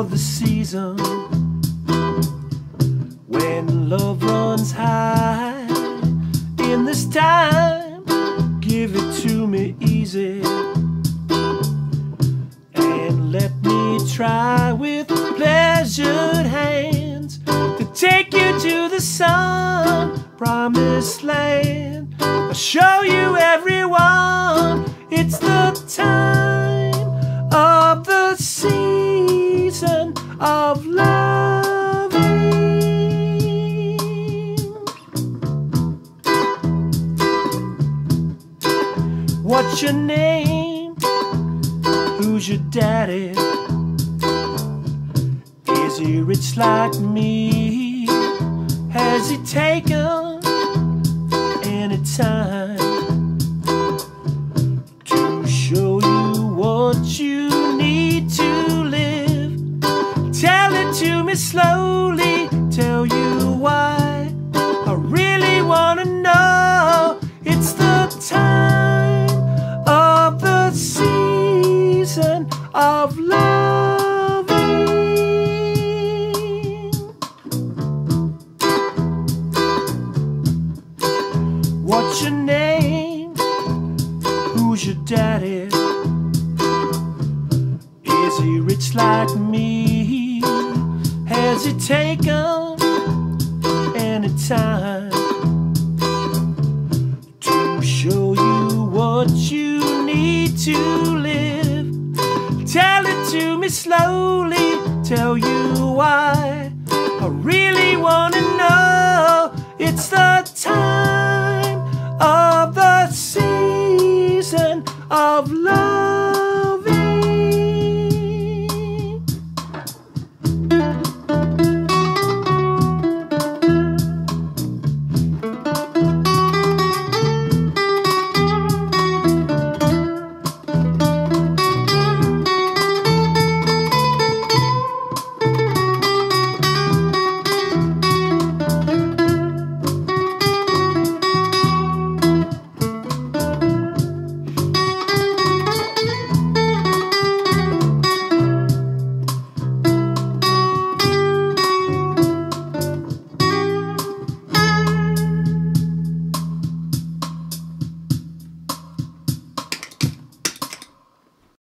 for the season when love runs high. In this time, give it to me easy and let me try with pleasured hands to take you to the sun, promised land. I'll show you of loving. What's your name? Who's your daddy? Is he rich like me? Has he taken any time to show you what you need to What's your name? Who's your daddy? Is he rich like me? Has he taken any time to show you what you need to live? Tell it to me slowly, tell you why. I really wanna know. It's the of love.